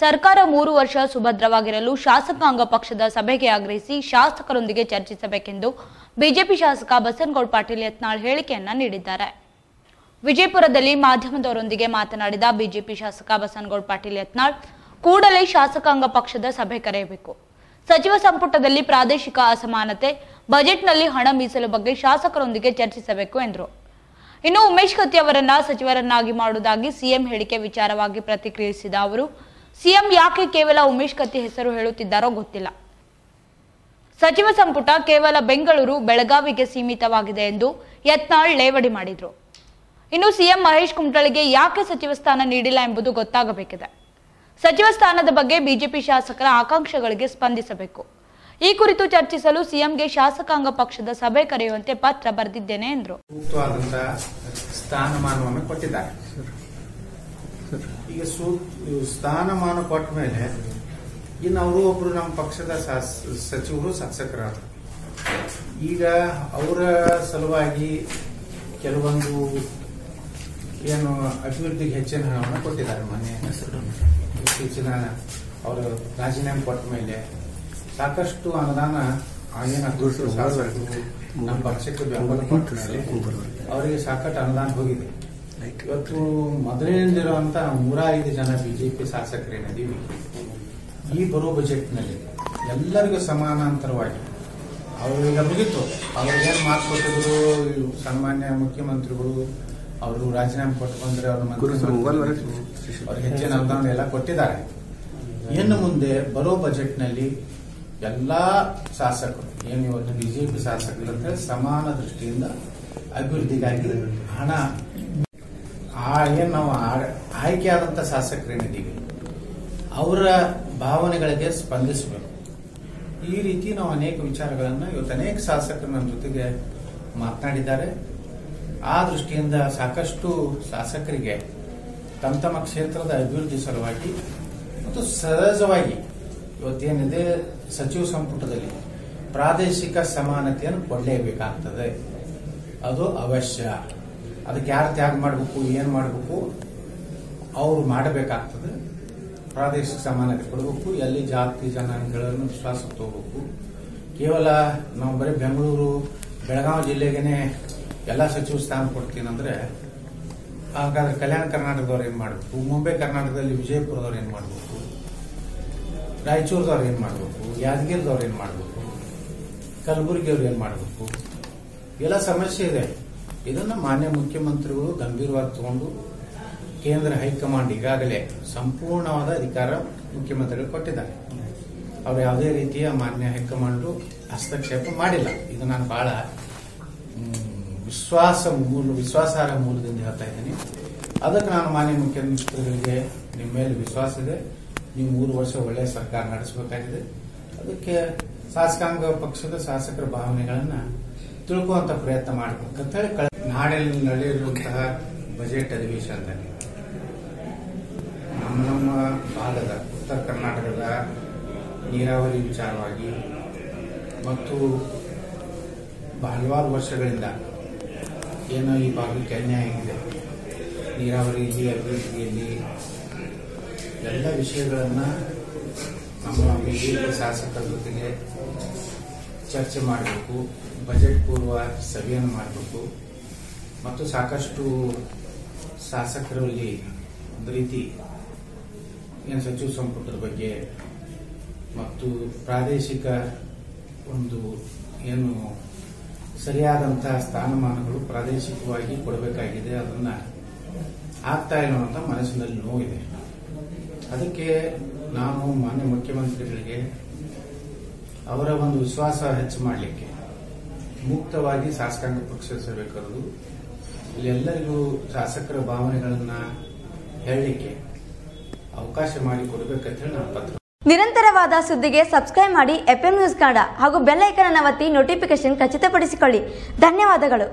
ಸರ್ಕಾರ ಮೂರು ವರ್ಷ ಸುಭದ್ರವಾಗಿರಲು ಶಾಸಕಾಂಗ ಪಕ್ಷದ ಸಭೆಗೆ ಆಗ್ರಹಿಸಿ ಶಾಸಕರೊಂದಿಗೆ ಚರ್ಚಿಸಬೇಕೆಂದು ಬಿಜೆಪಿ ಶಾಸಕ ಬಸನಗೌಡ ಪಾಟೀಲ್ ಯತ್ನಾಳ್ ಹೇಳಿಕೆಯನ್ನ ನೀಡಿದ್ದಾರೆ. ವಿಜಯಪುರದಲ್ಲಿ ಮಾಧ್ಯಮದವರೊಂದಿಗೆ ಮಾತನಾಡಿದ ಬಿಜೆಪಿ ಶಾಸಕ ಬಸನಗೌಡ ಪಾಟೀಲ್ ಯತ್ನಾಳ್, ಕೂಡಲೇ ಶಾಸಕಾಂಗ ಪಕ್ಷದ ಸಭೆ ಕರೆಯಬೇಕು. ಸಚಿವ ಸಂಪುಟದಲ್ಲಿ ಪ್ರಾದೇಶಿಕ ಅಸಮಾನತೆ, ಬಜೆಟ್ನಲ್ಲಿ ಹಣ ಮೀಸಲು ಬಗ್ಗೆ ಶಾಸಕರೊಂದಿಗೆ ಚರ್ಚಿಸಬೇಕು ಎಂದರು. ಇನ್ನು ಉಮೇಶ್ ಕತ್ತಿ ಅವರನ್ನ ಸಚಿವರನ್ನಾಗಿ ಮಾಡುವುದಾಗಿ ಸಿಎಂ ಹೇಳಿಕೆ ವಿಚಾರವಾಗಿ ಪ್ರತಿಕ್ರಿಯಿಸಿದ ಅವರು ಸಿಎಂ ಯಾಕೆ ಕೇವಲ ಉಮೇಶ್ ಕತ್ತಿ ಹೆಸರು ಹೇಳುತ್ತಿದ್ದಾರೋ ಗೊತ್ತಿಲ್ಲ. ಸಚಿವ ಸಂಪುಟ ಕೇವಲ ಬೆಂಗಳೂರು, ಬೆಳಗಾವಿಗೆ ಸೀಮಿತವಾಗಿದೆ ಎಂದು ಯತ್ನಾಳ್ ಲೇವಡಿ ಮಾಡಿದ್ರು. ಇನ್ನು ಸಿಎಂ ಮಹೇಶ್ ಕುಮಟಳಿಗೆ ಯಾಕೆ ಸಚಿವ ಸ್ಥಾನ ನೀಡಿಲ್ಲ ಎಂಬುದು ಗೊತ್ತಾಗಬೇಕಿದೆ. ಸಚಿವ ಸ್ಥಾನದ ಬಗ್ಗೆ ಬಿಜೆಪಿ ಶಾಸಕರ ಆಕಾಂಕ್ಷೆಗಳಿಗೆ ಸ್ಪಂದಿಸಬೇಕು. ಈ ಕುರಿತು ಚರ್ಚಿಸಲು ಸಿಎಂಗೆ ಶಾಸಕಾಂಗ ಪಕ್ಷದ ಸಭೆ ಕರೆಯುವಂತೆ ಪತ್ರ ಬರೆದಿದ್ದೇನೆ ಎಂದರು. ಈಗ ಸ್ಥಾನಮಾನ ಕೊಟ್ಟ ಮೇಲೆ ಇನ್ನು ಅವರು ಒಬ್ರು ನಮ್ಮ ಪಕ್ಷದ ಸಚಿವರು, ಶಾಸಕರಾದರು. ಈಗ ಅವರ ಸಲುವಾಗಿ ಕೆಲವೊಂದು ಏನು ಅಭಿವೃದ್ಧಿಗೆ ಹೆಚ್ಚಿನ ಹಣವನ್ನು ಕೊಟ್ಟಿದ್ದಾರೆ ಮೊನ್ನೆ ಇತ್ತೀಚಿನ ಅವರು ರಾಜೀನಾಮೆ ಕೊಟ್ಟ ಮೇಲೆ. ಸಾಕಷ್ಟು ಅನುದಾನ ನಮ್ಮ ಪಕ್ಷಕ್ಕೆ ಬೆಂಬಲ ಕೊಟ್ಟ ಅವರಿಗೆ ಸಾಕಷ್ಟು ಅನುದಾನ ಹೋಗಿದೆ. ಇವತ್ತು ಮೊದಲಿನಿಂದಿರುವಂತ ನೂರ ಐದು ಜನ ಬಿಜೆಪಿ ಶಾಸಕರೇನಿದ್ದೀವಿ ಈ ಬರೋ ಬಜೆಟ್ನಲ್ಲಿ ಎಲ್ಲರಿಗೂ ಸಮಾನಾಂತರವಾಗಿ ಅವ್ರಿಗೆ ಮುಗಿತು. ಅವ್ರಿಗೇನು ಮಾತು ಕೊಟ್ಟಿದ್ರು? ಸಾಮಾನ್ಯ ಸನ್ಮಾನ್ಯ ಮುಖ್ಯಮಂತ್ರಿಗಳು ಅವರು ರಾಜೀನಾಮೆ ಕೊಟ್ಟು ಬಂದ್ರೆ ಅವ್ರಿಗೆ ಹೆಚ್ಚಿನ ಅನುದಾನ ಎಲ್ಲ ಕೊಟ್ಟಿದ್ದಾರೆ. ಇನ್ನು ಮುಂದೆ ಬರೋ ಬಜೆಟ್ನಲ್ಲಿ ಎಲ್ಲಾ ಶಾಸಕರು ಏನು ಇವತ್ತು ಬಿಜೆಪಿ ಶಾಸಕರಂತೆ ಸಮಾನ ದೃಷ್ಟಿಯಿಂದ ಅಭಿವೃದ್ಧಿಗಾಗಿ ಹಣ ಆ ಏನ್ ನಾವು ಆಯ್ಕೆಯಾದಂಥ ಶಾಸಕರೇನಿದ್ದೀವಿ, ಅವರ ಭಾವನೆಗಳಿಗೆ ಸ್ಪಂದಿಸಬೇಕು. ಈ ರೀತಿ ನಾವು ಅನೇಕ ವಿಚಾರಗಳನ್ನು ಇವತ್ತು ಅನೇಕ ಶಾಸಕರು ನನ್ನ ಜೊತೆಗೆ ಮಾತನಾಡಿದ್ದಾರೆ. ಆ ದೃಷ್ಟಿಯಿಂದ ಸಾಕಷ್ಟು ಶಾಸಕರಿಗೆ ತಮ್ಮ ತಮ್ಮ ಕ್ಷೇತ್ರದ ಅಭಿವೃದ್ಧಿ ಸಲುವಾಗಿ ಮತ್ತು ಸಹಜವಾಗಿ ಇವತ್ತೇನಿದೆ, ಸಚಿವ ಸಂಪುಟದಲ್ಲಿ ಪ್ರಾದೇಶಿಕ ಸಮಾನತೆಯನ್ನು ಕೊಡಲೇಬೇಕಾಗ್ತದೆ ಅದು ಅವಶ್ಯ. ಅದಕ್ಕೆ ಯಾರು ತ್ಯಾಗ ಮಾಡಬೇಕು, ಏನು ಮಾಡಬೇಕು, ಅವರು ಮಾಡಬೇಕಾಗ್ತದೆ. ಪ್ರಾದೇಶಿಕ ಸಮಾನತೆ ಕೊಡಬೇಕು. ಎಲ್ಲಿ ಜಾತಿ ಜನಾಂಗಗಳನ್ನು ವಿಶ್ವಾಸ ತಗೋಬೇಕು. ಕೇವಲ ನಾವು ಬರೀ ಬೆಂಗಳೂರು, ಬೆಳಗಾವಿ ಜಿಲ್ಲೆಗೇನೆ ಎಲ್ಲ ಸಚಿವ ಸ್ಥಾನ ಕೊಡ್ತೀನಂದ್ರೆ ಹಾಗಾದ್ರೆ ಕಲ್ಯಾಣ ಕರ್ನಾಟಕದವ್ರು ಏನು ಮಾಡಬೇಕು? ಮುಂಬೈ ಕರ್ನಾಟಕದಲ್ಲಿ ವಿಜಯಪುರದವ್ರು ಏನು ಮಾಡಬೇಕು? ರಾಯಚೂರದವ್ರು ಏನು ಮಾಡಬೇಕು? ಯಾದಗಿರಿದವ್ರು ಏನು ಮಾಡಬೇಕು? ಕಲಬುರಗಿಯವ್ರು ಏನು ಮಾಡಬೇಕು? ಎಲ್ಲ ಸಮಸ್ಯೆ ಇದೆ. ಇದನ್ನ ಮಾನ್ಯ ಮುಖ್ಯಮಂತ್ರಿಗಳು ಗಂಭೀರವಾಗಿ ತಗೊಂಡು ಕೇಂದ್ರ ಹೈಕಮಾಂಡ್ ಈಗಾಗಲೇ ಸಂಪೂರ್ಣವಾದ ಅಧಿಕಾರ ಮುಖ್ಯಮಂತ್ರಿಗಳು ಕೊಟ್ಟಿದ್ದಾರೆ. ಅವರು ಯಾವುದೇ ರೀತಿಯ ಮಾನ್ಯ ಹೈಕಮಾಂಡ್ ಹಸ್ತಕ್ಷೇಪ ಮಾಡಿಲ್ಲ. ಇದು ನಾನು ಬಹಳ ವಿಶ್ವಾಸ ಮೂಲ, ವಿಶ್ವಾಸಾರ್ಹ ಮೂಲದಿಂದ ಹೇಳ್ತಾ ಇದ್ದೀನಿ. ಅದಕ್ಕೆ ನಾನು ಮಾನ್ಯ ಮುಖ್ಯಮಂತ್ರಿಗಳಿಗೆ ನಿಮ್ಮ ಮೇಲೆ ವಿಶ್ವಾಸ ಇದೆ. ನೀವು ಮೂರು ವರ್ಷ ಒಳ್ಳೆಯ ಸರ್ಕಾರ ನಡೆಸಬೇಕಾಗಿದೆ. ಅದಕ್ಕೆ ಶಾಸಕಾಂಗ ಪಕ್ಷದ ಶಾಸಕರ ಭಾವನೆಗಳನ್ನ ತಿಳ್ಕುವಂತ ಪ್ರಯತ್ನ ಮಾಡಬೇಕಂತ ಹೇಳಿ ನಾಡಿನಲ್ಲಿ ನಡೆಯುವಂತಹ ಬಜೆಟ್ ಅಧಿವೇಶನದಲ್ಲಿ. ನಮ್ಮ ನಮ್ಮ ಭಾಗದ, ಉತ್ತರ ಕರ್ನಾಟಕದ ನೀರಾವರಿ ವಿಚಾರವಾಗಿ ಮತ್ತು ಹಲವಾರು ವರ್ಷಗಳಿಂದ ಏನೋ ಈ ಭಾಗಕ್ಕೆ ಅನ್ಯಾಯ ಆಗಿದೆ. ನೀರಾವರಿಯಲ್ಲಿ ಅಭಿವೃದ್ಧಿಯಲ್ಲಿ ಎಲ್ಲ ವಿಷಯಗಳನ್ನು ನಮ್ಮ ಬಿಜೆಪಿ ಶಾಸಕರ ಜೊತೆಗೆ ಚರ್ಚೆ ಮಾಡಬೇಕು ಬಜೆಟ್ ಪೂರ್ವ ಸಭೆಯನ್ನು ಮಾಡಬೇಕು. ಮತ್ತು ಸಾಕಷ್ಟು ಶಾಸಕರಲ್ಲಿ ಒಂದು ರೀತಿ ಏನು ಸಚಿವ ಸಂಪುಟದ ಬಗ್ಗೆ ಮತ್ತು ಪ್ರಾದೇಶಿಕ ಒಂದು ಏನು ಸರಿಯಾದಂತಹ ಸ್ಥಾನಮಾನಗಳು ಪ್ರಾದೇಶಿಕವಾಗಿ ಕೊಡಬೇಕಾಗಿದೆ, ಅದನ್ನ ಆಗ್ತಾ ಇಲ್ಲ ಅಂತ ಮನಸ್ಸಿನಲ್ಲಿ ನೋವಿದೆ ಅದಕ್ಕೆ ನಾನು ಮಾನ್ಯ ಮುಖ್ಯಮಂತ್ರಿಗಳಿಗೆ ಅವರ ಒಂದು ವಿಶ್ವಾಸ ಹೆಚ್ಚು ಮಾಡಲಿಕ್ಕೆ. ಮುಕ್ತವಾಗಿ ಶಾಸಕಾಂಗ ಪಕ್ಷ ಸಭೆ ಕರೆದು, ಇಲ್ಲೆಲ್ಲರಿಗೂ ಶಾಸಕರ ಭಾವನೆಗಳನ್ನ ಹೇಳಲಿಕ್ಕೆ ಅವಕಾಶ ಮಾಡಿ ಕೊಡಬೇಕಂತ ಹೇಳಿ ನಾನು ಪತ್ರ ನಿರಂತರವಾದ ಸುದ್ದಿಗೆ ಸಬ್ಸ್ಕ್ರೈಬ್ ಮಾಡಿ ಎಫ್ಎಂ ನ್ಯೂಸ್ ಕನ್ನಡ ಹಾಗೂ ಬೆಲ್ ಅನ್ನು ಒತ್ತಿ ನೋಟಿಫಿಕೇಶನ್ ಖಚಿತಪಡಿಸಿಕೊಳ್ಳಿ. ಧನ್ಯವಾದಗಳು.